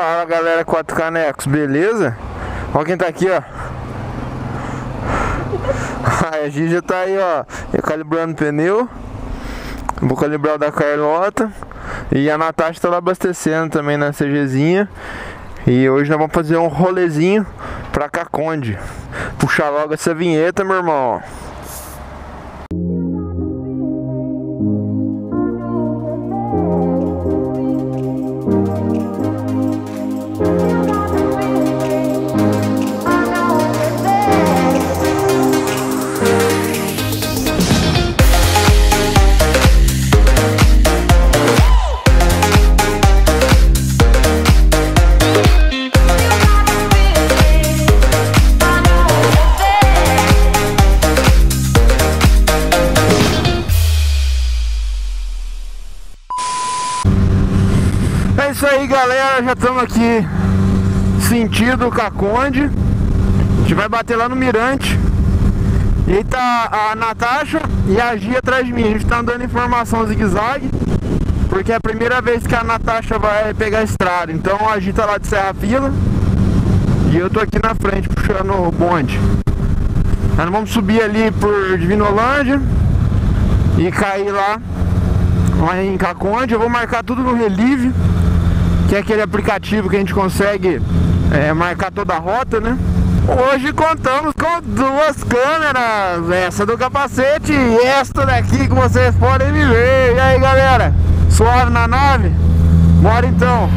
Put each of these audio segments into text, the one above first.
Fala galera, quatro canecos, beleza? Olha quem tá aqui, ó. A Gigi tá aí, ó, calibrando pneu. Vou calibrar o da Carlota. E a Natasha tá lá abastecendo também na CGzinha. E hoje nós vamos fazer um rolezinho pra Caconde. Puxar logo essa vinheta, meu irmão. Isso aí galera, já estamos aqui sentido Caconde. A gente vai bater lá no Mirante. E aí tá a Natasha e a Gia atrás de mim. A gente tá dando informação zigue-zague Porque é a primeira vez que a Natasha vai pegar a estrada. Então a Gia tá lá de Serra Fila E eu tô aqui na frente puxando o bonde. Nós vamos subir ali por Divinolândia E cair lá Lá em Caconde, eu vou marcar tudo no Relive que é aquele aplicativo que a gente consegue é, marcar toda a rota, né? Hoje contamos com duas câmeras, essa do capacete e esta daqui que vocês podem me ver. E aí galera, suave na nave? Bora então!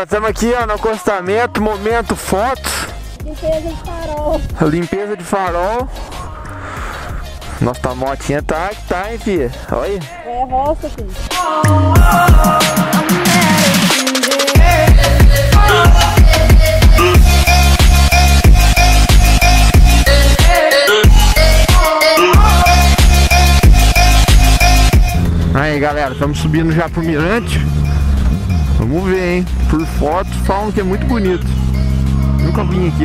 Galera, estamos aqui ó, no acostamento, momento fotos Limpeza de farol. Limpeza de farol Nossa, a motinha tá tá, hein, filha? Olha aí. É roça, filho. Aí galera, estamos subindo já pro mirante Vamos ver, hein? Por foto falam que é muito bonito Nunca vim aqui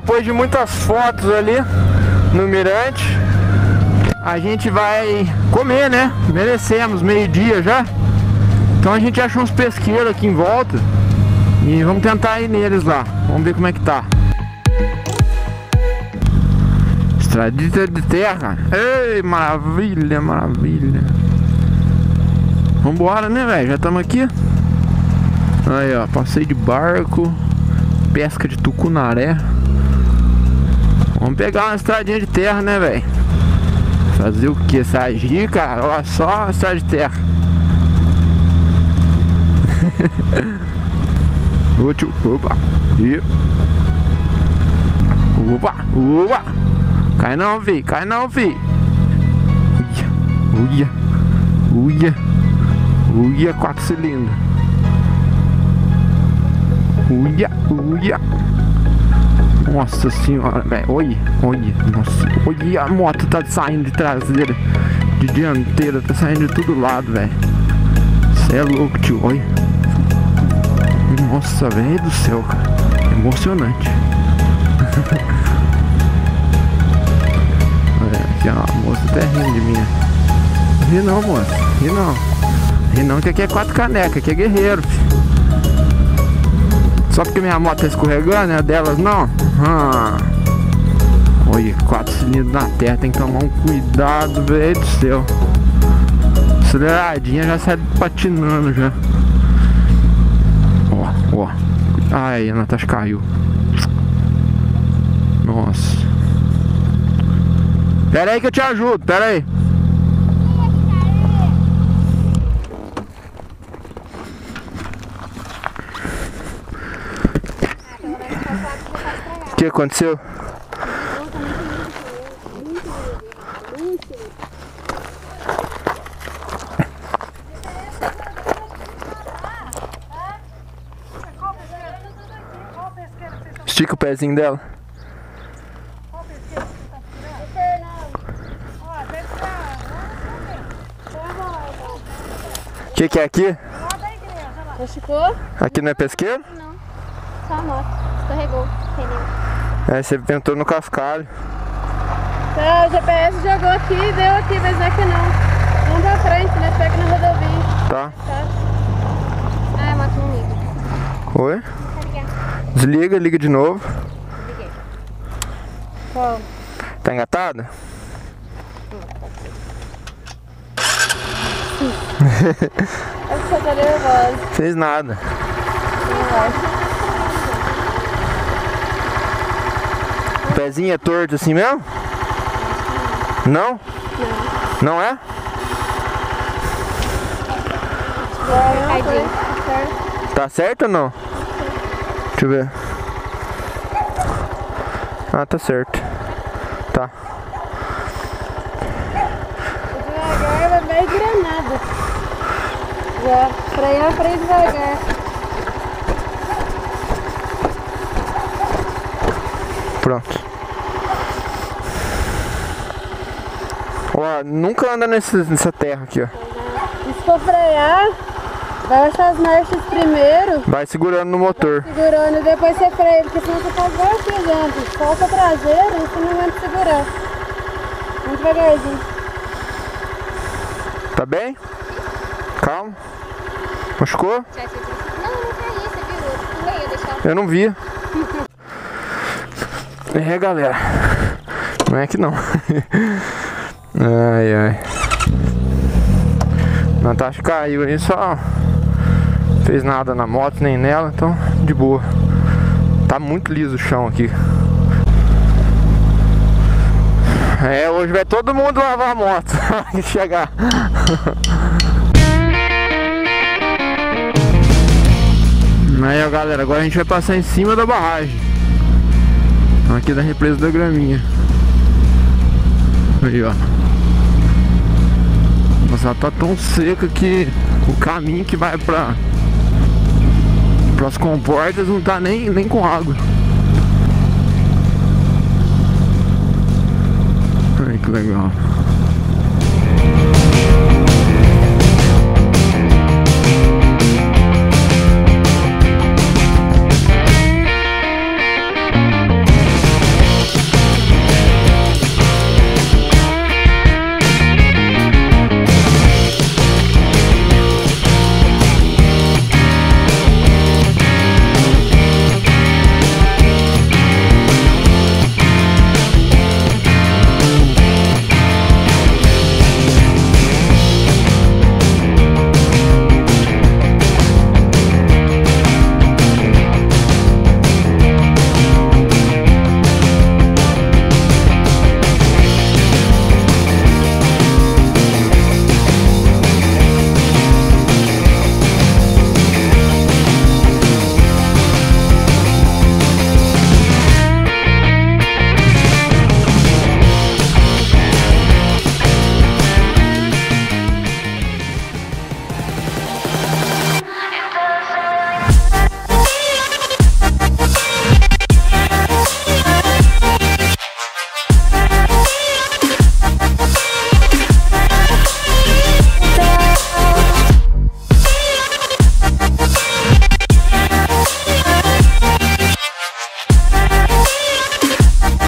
depois de muitas fotos ali no mirante A gente vai comer, né? Merecemos, meio-dia já. Então a gente achou uns pesqueiros aqui em volta E vamos tentar ir neles lá. Vamos ver como é que tá. Estradita de terra. Ei, maravilha, maravilha. Vambora, né, velho? Já estamos aqui. Aí, ó, passeio de barco. Pesca de tucunaré pegar uma estradinha de terra, né, velho? Fazer o que? Sagir, cara? Olha só a estrada de terra. Ô, tio, opa. E... Opa, opa. Cai não, fi, cai não, fi. Uia, uia Uia, uia, quatro cilindros. Uia, uia Nossa senhora, velho. Oi, oi, nossa. Oi, a moto tá saindo de traseira De dianteira, tá saindo de todo lado, velho. Cê é louco, tio, oi. Nossa, velho do céu, cara. Emocionante. Aqui ó, a moça até rindo de mim Ri não, moça, ri não. Ri não, que aqui é quatro canecas, aqui é guerreiro, filho Só porque minha moto tá escorregando, é delas não? Ah. Olha, quatro cilindros na terra, tem que tomar um cuidado, velho do céu. Aceleradinha já sai patinando já. Ó, ó. Ai, a Natasha caiu. Nossa. Pera aí que eu te ajudo, pera aí. O que aconteceu? Estica o pezinho dela. O que, que é aqui? Aqui não é pesqueiro? Não. Só moto. Escorregou. Pneu. É, você entrou no cascalho. Tá, o GPS jogou aqui, deu aqui, mas é que não. Vamos pra frente, né? Pega na rodovia. Tá? Tá? Ah, a moto não liga. Oi? Tá? Desliga, liga de novo. Liguei. Qual? Tá engatada? Que você tá nervosa. Fez nada. Eu acho. O pezinho é torto assim mesmo? Não? Não é? Não. Certo. Tá certo ou não? Deixa eu ver. Ah, tá certo. Tá. Devagar, vai bem granada. Já, freia, freia devagar. Pronto. Ó, nunca anda nesse, nessa terra aqui, ó. E se for frear, vai achar as marchas primeiro, Vai segurando no motor. segurando, e depois você freia, porque senão você faz igual aqui, gente. Solta a traseira e você não aguenta segurar. Muito devagarzinho. Tá bem? Calma. Machucou? Não, não caí, você deixar. Eu não vi. É, galera. Não é que não. Ai, ai. Natasha caiu aí, só fez nada na moto nem nela, então de boa. Tá muito liso o chão aqui. É, hoje vai todo mundo lavar a moto. que chegar. Aí, ó, galera, agora a gente vai passar em cima da barragem. Aqui da represa da graminha. Aí, ó. Nossa, ela tá tão seca que o caminho que vai pra pras comportas não tá nem, nem com água. Ai, que legal.